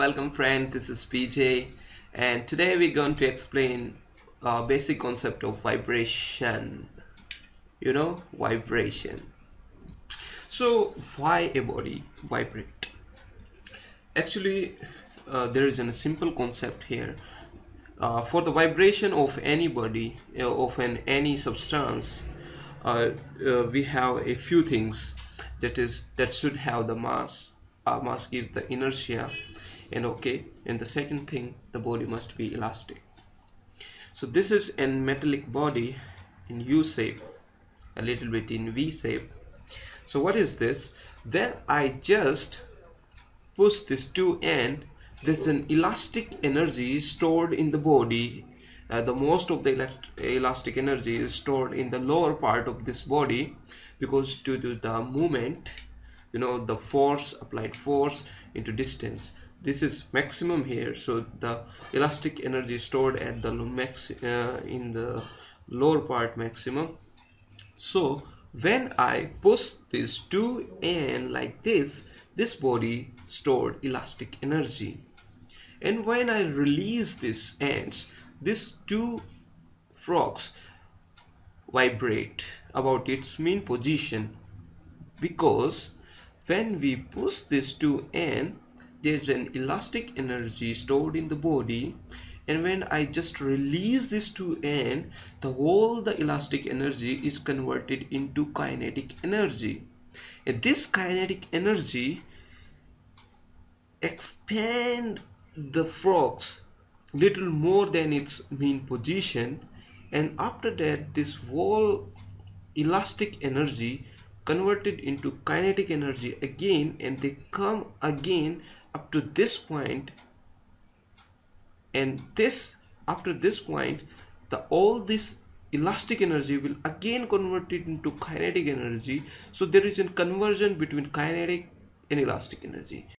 welcome friend. This is PJ, and today we're going to explain a basic concept of vibration. You know, vibration. So, why a body vibrate? Actually, uh, there is a simple concept here. Uh, for the vibration of any body, uh, of an any substance, uh, uh, we have a few things that is that should have the mass uh, must give the inertia and okay and the second thing the body must be elastic. So this is a metallic body in U shape a little bit in V shape so what is this? When I just push this to end there's an elastic energy stored in the body. Uh, the most of the elastic energy is stored in the lower part of this body because due to the movement you know the force applied force into distance this is maximum here. So the elastic energy stored at the max uh, in the lower part maximum. So when I push this two n like this this body stored elastic energy. And when I release this ends these two frogs vibrate about its mean position. Because when we push this two n there's an elastic energy stored in the body and when I just release this to n the whole the elastic energy is converted into kinetic energy. And this kinetic energy expand the frogs little more than its mean position and after that this whole elastic energy converted into kinetic energy again and they come again up to this point and this after this point the all this elastic energy will again convert it into kinetic energy. So there is a conversion between kinetic and elastic energy